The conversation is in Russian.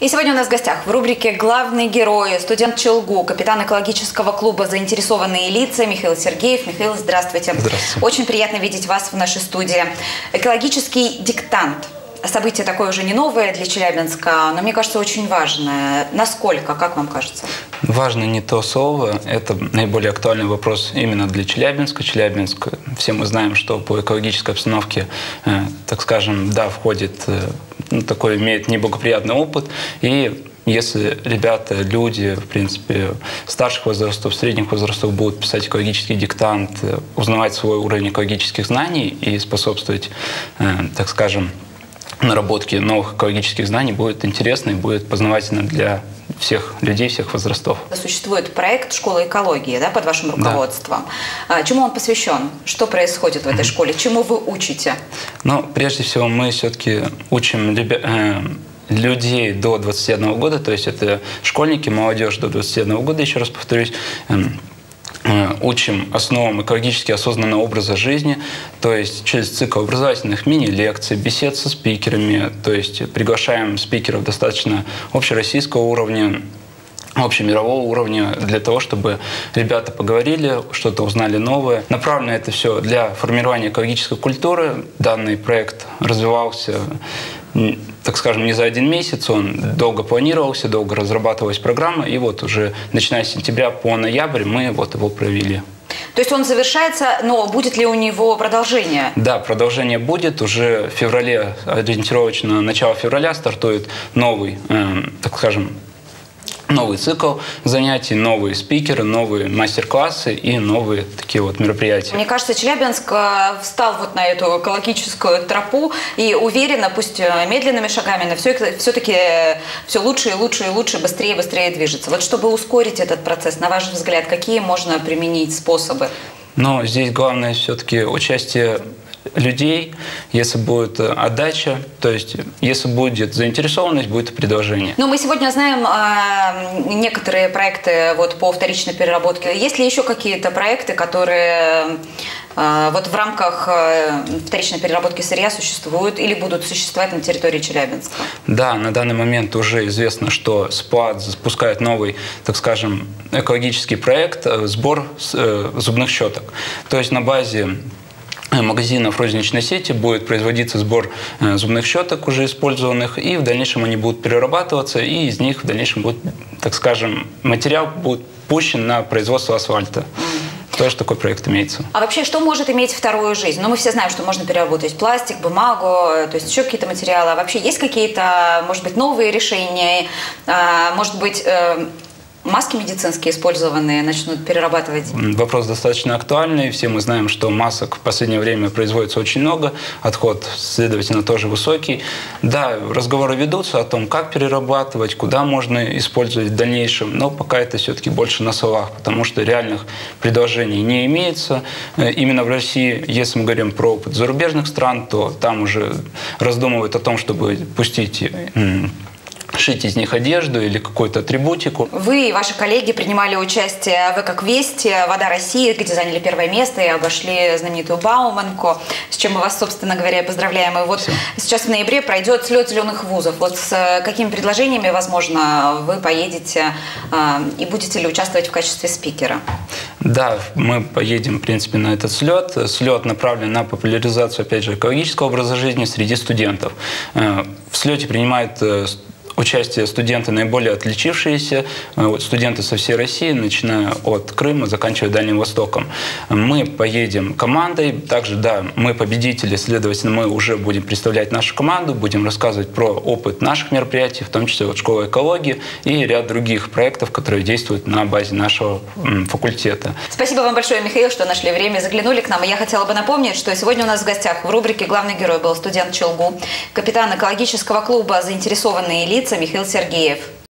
И сегодня у нас в гостях в рубрике «Главный герой» студент Челгу, капитан экологического клуба «Заинтересованные лица» Михаил Сергеев. Михаил, здравствуйте. Здравствуйте. Очень приятно видеть вас в нашей студии. Экологический диктант. Событие такое уже не новое для Челябинска, но мне кажется, очень важное. Насколько, как вам кажется? Важно не то слово, это наиболее актуальный вопрос именно для Челябинска. Челябинск, все мы знаем, что по экологической обстановке, э, так скажем, да, входит, э, ну, такой имеет неблагоприятный опыт, и если ребята, люди, в принципе, старших возрастов, средних возрастов будут писать экологический диктант, э, узнавать свой уровень экологических знаний и способствовать, так скажем, наработки новых экологических знаний будет интересно и будет познавательно для всех людей, всех возрастов. Существует проект «Школа экологии» да, под вашим руководством. Да. Чему он посвящен? Что происходит в этой школе? Чему вы учите? Ну, прежде всего, мы все-таки учим э, людей до 21 года, то есть это школьники, молодежь до 21 года, еще раз повторюсь, эм, учим основам экологически осознанного образа жизни, то есть через цикл образовательных мини-лекций, бесед со спикерами, то есть приглашаем спикеров достаточно общероссийского уровня, общемирового уровня для того, чтобы ребята поговорили, что-то узнали новое. Направлено это все для формирования экологической культуры. Данный проект развивался так скажем, не за один месяц, он долго планировался, долго разрабатывалась программа, и вот уже начиная с сентября по ноябрь мы вот его провели. То есть он завершается, но будет ли у него продолжение? Да, продолжение будет. Уже в феврале, ориентировочно начало февраля стартует новый, э, так скажем, новый цикл занятий, новые спикеры, новые мастер-классы и новые такие вот мероприятия. Мне кажется, Челябинск э, встал вот на эту экологическую тропу и уверенно, пусть э, медленными шагами, но все, все-таки э, все лучше и лучше и лучше, быстрее и быстрее движется. Вот чтобы ускорить этот процесс, на ваш взгляд, какие можно применить способы? Но здесь главное все-таки участие людей, если будет э, отдача, то есть если будет заинтересованность, будет предложение. Но мы сегодня знаем э, некоторые проекты вот, по вторичной переработке. Есть ли еще какие-то проекты, которые э, вот в рамках э, вторичной переработки сырья существуют или будут существовать на территории Челябинска? Да, на данный момент уже известно, что СПАД запускает новый, так скажем, экологический проект э, сбор э, зубных щеток. То есть на базе Э, магазинов розничной сети будет производиться сбор э, зубных щеток уже использованных, и в дальнейшем они будут перерабатываться, и из них в дальнейшем будет, так скажем, материал будет пущен на производство асфальта. Тоже такой проект имеется. А вообще, что может иметь вторую жизнь? Ну, мы все знаем, что можно переработать пластик, бумагу, то есть еще какие-то материалы. А вообще есть какие-то, может быть, новые решения? Может быть, э, маски медицинские использованные начнут перерабатывать? Вопрос достаточно актуальный. Все мы знаем, что масок в последнее время производится очень много, отход, следовательно, тоже высокий. Да, разговоры ведутся о том, как перерабатывать, куда можно использовать в дальнейшем, но пока это все-таки больше на словах, потому что реальных предложений не имеется. Э, именно в России, если мы говорим про опыт зарубежных стран, то там уже раздумывают о том, чтобы пустить шить из них одежду или какую-то атрибутику. Вы и ваши коллеги принимали участие в «Эко-квесте» «Вода России», где заняли первое место и обошли знаменитую Бауманку, с чем мы вас, собственно говоря, поздравляем. И вот Все. сейчас в ноябре пройдет слет зеленых вузов. Вот с э, какими предложениями, возможно, вы поедете э, и будете ли участвовать в качестве спикера? Да, мы поедем, в принципе, на этот слет. Слет направлен на популяризацию, опять же, экологического образа жизни среди студентов. Э, в слете принимают участие студенты наиболее отличившиеся, э, студенты со всей России, начиная от Крыма, заканчивая Дальним Востоком. Мы поедем командой, также, да, мы победители, следовательно, мы уже будем представлять нашу команду, будем рассказывать про опыт наших мероприятий, в том числе вот школа экологии и ряд других проектов, которые действуют на базе нашего факультета. Спасибо вам большое, Михаил, что нашли время, заглянули к нам. И я хотела бы напомнить, что сегодня у нас в гостях в рубрике «Главный герой» был студент Челгу, капитан экологического клуба «Заинтересованные лица» Михаил Сергеев.